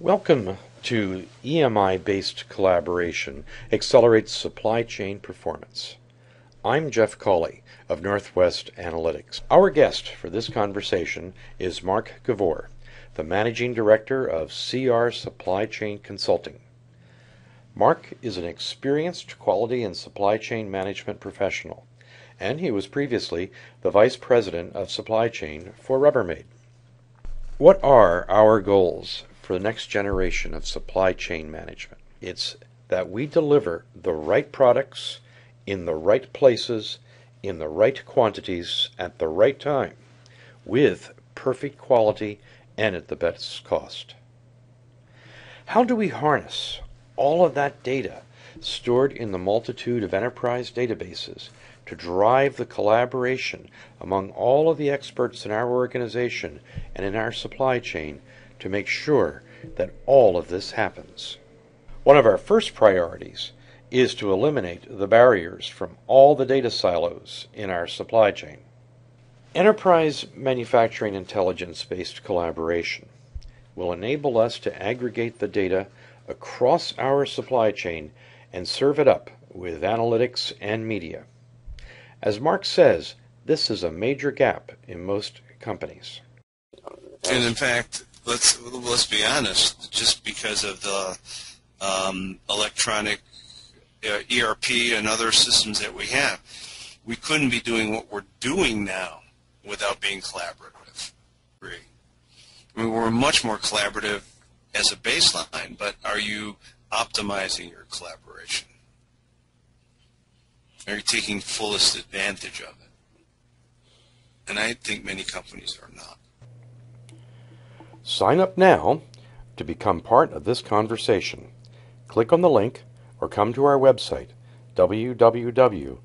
Welcome to EMI based collaboration accelerates supply chain performance. I'm Jeff Cawley of Northwest Analytics. Our guest for this conversation is Mark Gavoor, the Managing Director of CR Supply Chain Consulting. Mark is an experienced quality and supply chain management professional, and he was previously the Vice President of Supply Chain for Rubbermaid. What are our goals for the next generation of supply chain management. It's that we deliver the right products in the right places, in the right quantities, at the right time, with perfect quality and at the best cost. How do we harness all of that data stored in the multitude of enterprise databases to drive the collaboration among all of the experts in our organization and in our supply chain to make sure that all of this happens. One of our first priorities is to eliminate the barriers from all the data silos in our supply chain. Enterprise manufacturing intelligence based collaboration will enable us to aggregate the data across our supply chain and serve it up with analytics and media. As Mark says, this is a major gap in most companies. And in fact, let's let's be honest. Just because of the um, electronic uh, ERP and other systems that we have, we couldn't be doing what we're doing now without being collaborative. I mean, we're much more collaborative as a baseline, but are you optimizing your collaboration? Are you taking fullest advantage of it? And I think many companies are not. Sign up now to become part of this conversation. Click on the link or come to our website www.nwasoft.